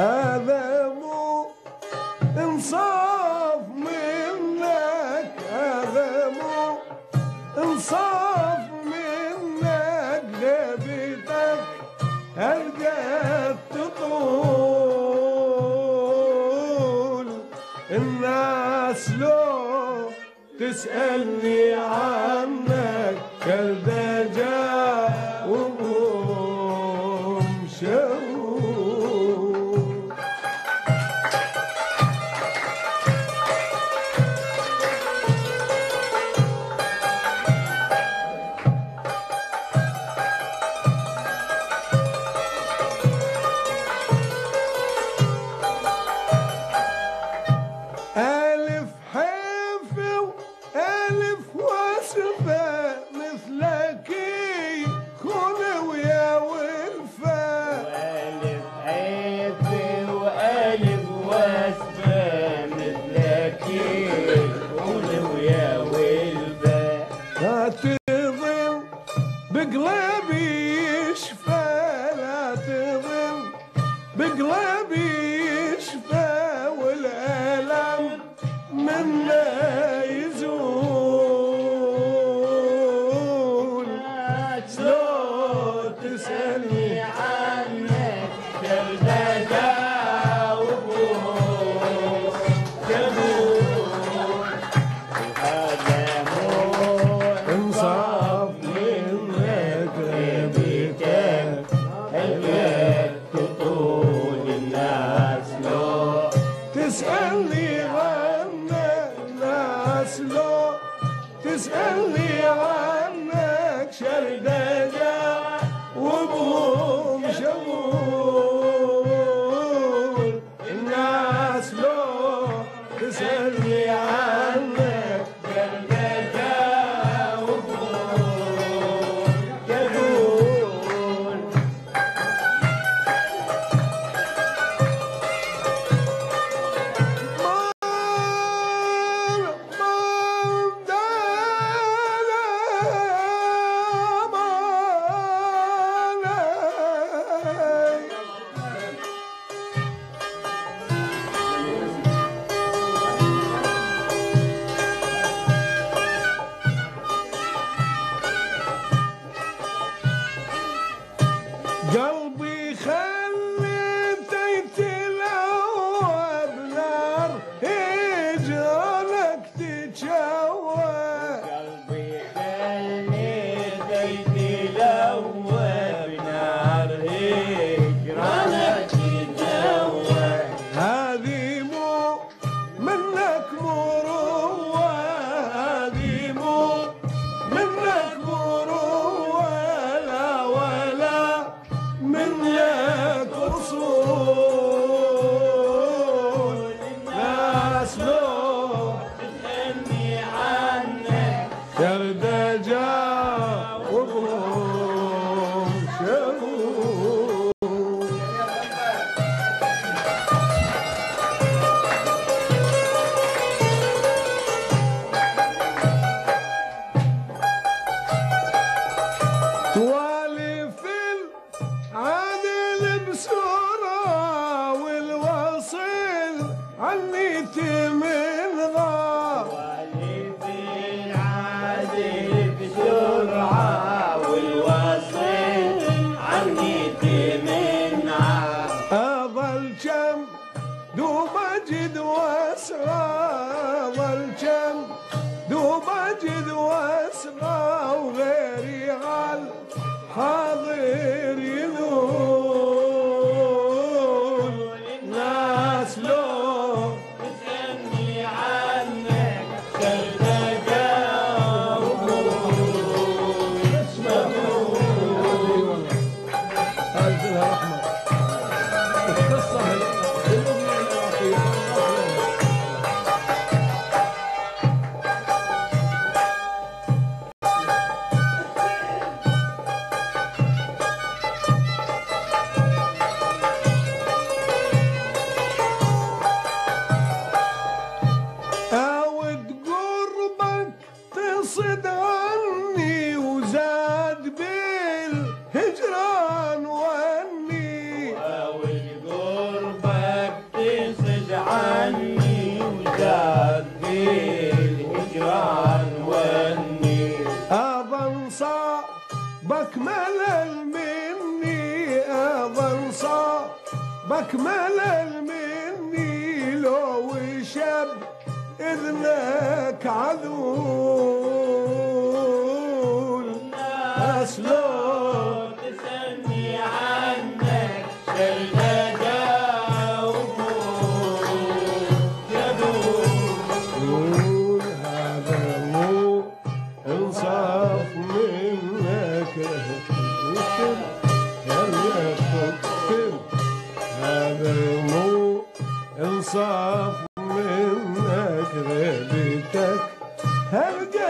هذا مو إنصاف منك هذا مو إنصاف منك غبيتك هرجت تطول. الناس لو تسألني عنك كالدجاج كذب بقلبي Girl, That's. بكمل مني لو وشب إذنك عذول. ناس انصاف منك غيبتك هلقت